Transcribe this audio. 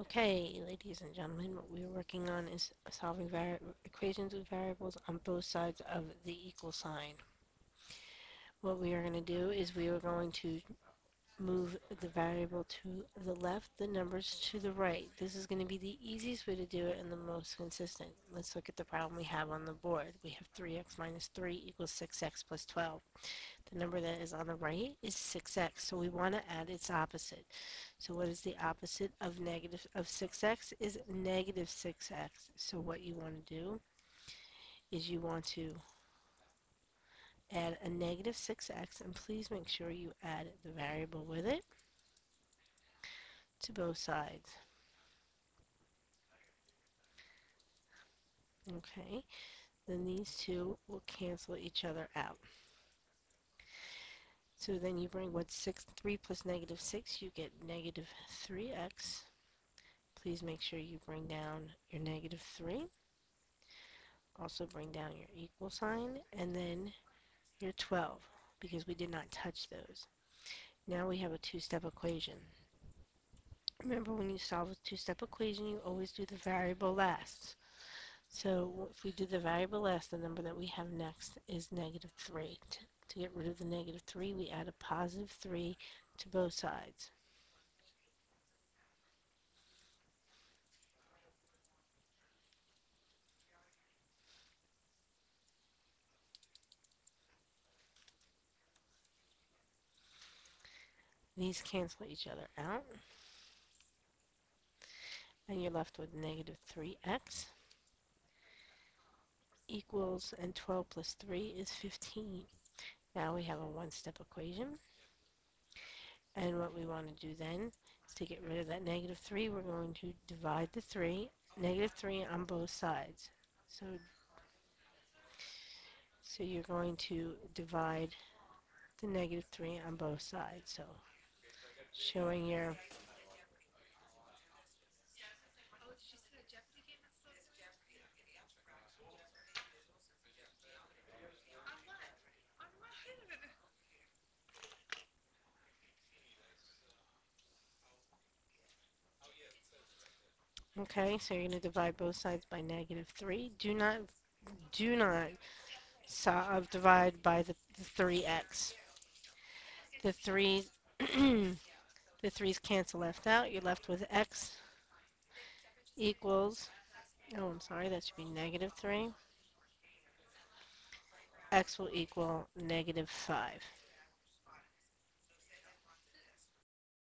Okay, ladies and gentlemen, what we're working on is solving equations with variables on both sides of the equal sign. What we are going to do is we are going to move the variable to the left, the numbers to the right. This is going to be the easiest way to do it and the most consistent. Let's look at the problem we have on the board. We have 3x minus 3 equals 6x plus 12. The number that is on the right is 6x, so we want to add its opposite. So what is the opposite of negative of 6x is negative 6x. So what you want to do is you want to add a negative 6x and please make sure you add the variable with it to both sides. Okay, then these two will cancel each other out. So then you bring what's 6, 3 plus negative 6, you get negative 3x. Please make sure you bring down your negative 3. Also bring down your equal sign, and then your 12, because we did not touch those. Now we have a two-step equation. Remember when you solve a two-step equation, you always do the variable last. So if we do the variable last, the number that we have next is negative 3. To get rid of the negative 3, we add a positive 3 to both sides. These cancel each other out. And you're left with negative 3x equals, and 12 plus 3 is 15. Now we have a one-step equation. And what we want to do then is to get rid of that negative 3, we're going to divide the 3, negative 3 on both sides. So, so you're going to divide the negative 3 on both sides. So showing your Okay, so you're going to divide both sides by negative 3. Do not, do not uh, divide by the, the 3x. The 3, the 3's cancel left out. You're left with x equals, oh, I'm sorry, that should be negative 3. x will equal negative 5.